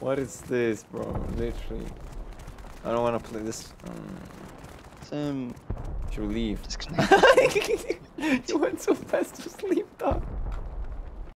What is this, bro? Literally. I don't want to play this. Um, Sam, should we leave? disconnect. you went so fast to sleep.